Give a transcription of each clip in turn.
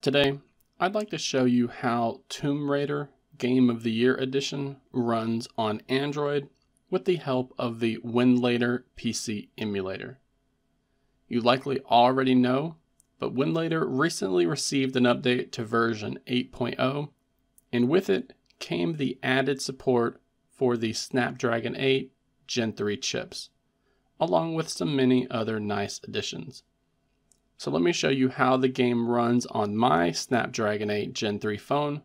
Today, I'd like to show you how Tomb Raider Game of the Year Edition runs on Android with the help of the Winlator PC emulator. You likely already know, but Winlator recently received an update to version 8.0, and with it came the added support for the Snapdragon 8 Gen 3 chips, along with some many other nice additions. So let me show you how the game runs on my Snapdragon 8 Gen 3 phone,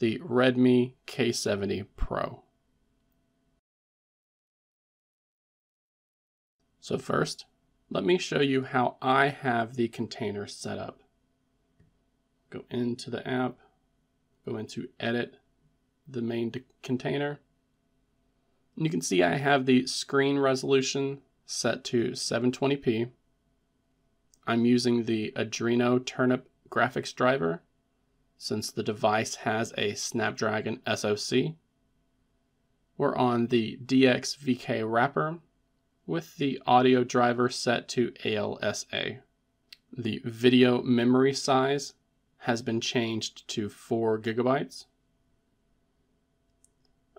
the Redmi K70 Pro. So first, let me show you how I have the container set up. Go into the app, go into edit the main container. And you can see I have the screen resolution set to 720p I'm using the Adreno Turnip graphics driver since the device has a Snapdragon SoC. We're on the DXVK wrapper with the audio driver set to ALSA. The video memory size has been changed to 4 gigabytes.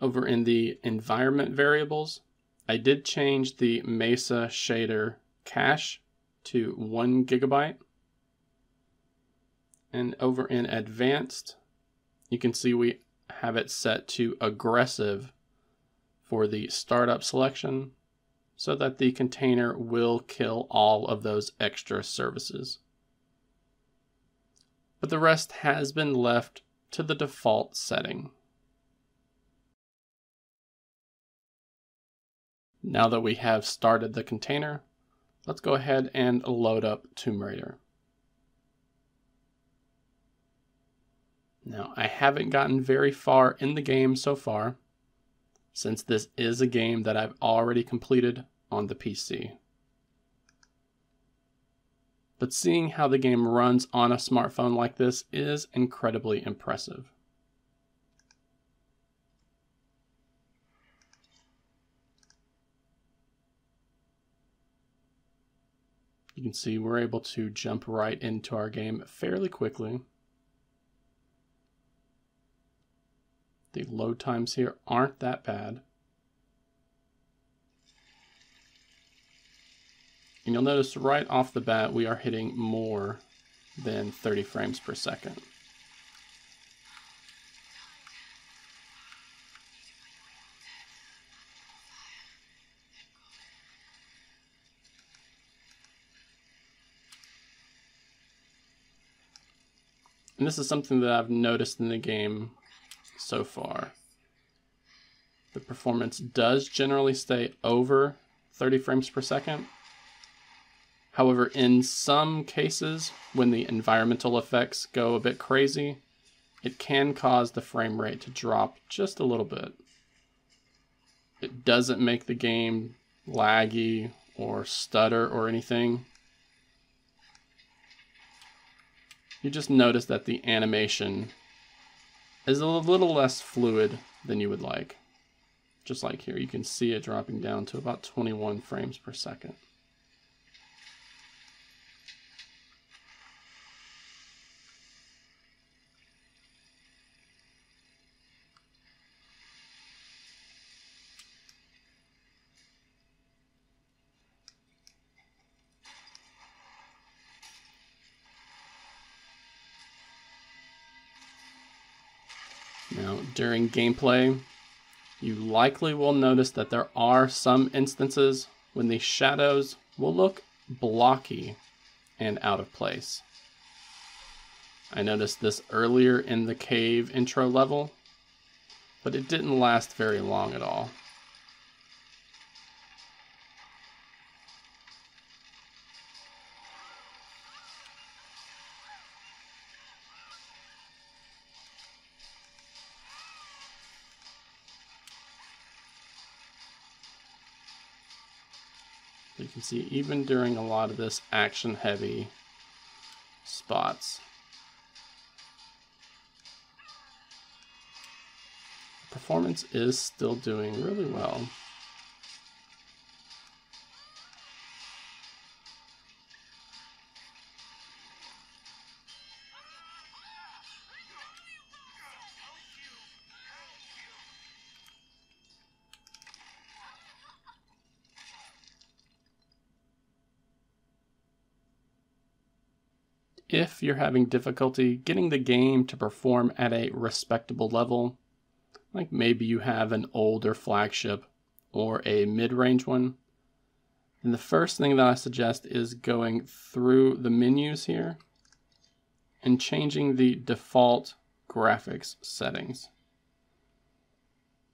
Over in the environment variables, I did change the Mesa shader cache to one gigabyte. And over in advanced, you can see we have it set to aggressive for the startup selection so that the container will kill all of those extra services. But the rest has been left to the default setting. Now that we have started the container, Let's go ahead and load up Tomb Raider. Now, I haven't gotten very far in the game so far, since this is a game that I've already completed on the PC. But seeing how the game runs on a smartphone like this is incredibly impressive. You can see we're able to jump right into our game fairly quickly. The load times here aren't that bad. And you'll notice right off the bat, we are hitting more than 30 frames per second. And this is something that I've noticed in the game so far. The performance does generally stay over 30 frames per second. However, in some cases, when the environmental effects go a bit crazy, it can cause the frame rate to drop just a little bit. It doesn't make the game laggy or stutter or anything. You just notice that the animation is a little less fluid than you would like. Just like here, you can see it dropping down to about 21 frames per second. Now, during gameplay, you likely will notice that there are some instances when the shadows will look blocky and out of place. I noticed this earlier in the cave intro level, but it didn't last very long at all. You can see even during a lot of this action heavy spots. Performance is still doing really well. If you're having difficulty getting the game to perform at a respectable level, like maybe you have an older flagship or a mid-range one, then the first thing that I suggest is going through the menus here and changing the default graphics settings.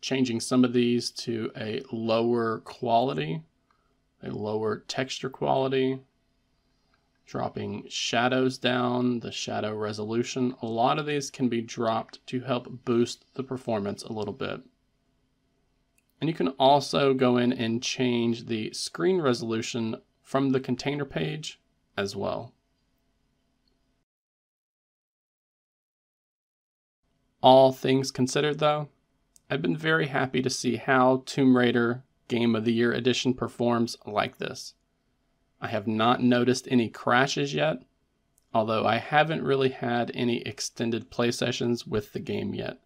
Changing some of these to a lower quality, a lower texture quality, dropping shadows down, the shadow resolution. A lot of these can be dropped to help boost the performance a little bit. And you can also go in and change the screen resolution from the container page as well. All things considered though, I've been very happy to see how Tomb Raider Game of the Year Edition performs like this. I have not noticed any crashes yet, although I haven't really had any extended play sessions with the game yet.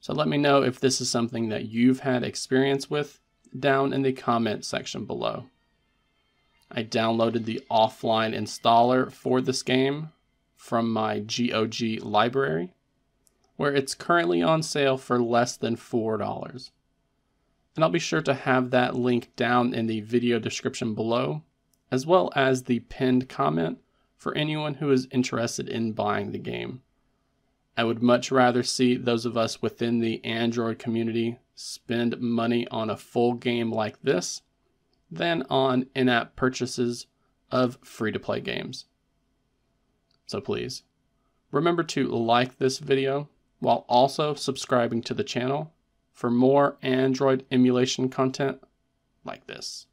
So let me know if this is something that you've had experience with down in the comment section below. I downloaded the offline installer for this game from my GOG library, where it's currently on sale for less than $4. And I'll be sure to have that link down in the video description below as well as the pinned comment for anyone who is interested in buying the game. I would much rather see those of us within the Android community spend money on a full game like this than on in app purchases of free to play games. So please, remember to like this video while also subscribing to the channel for more Android emulation content like this.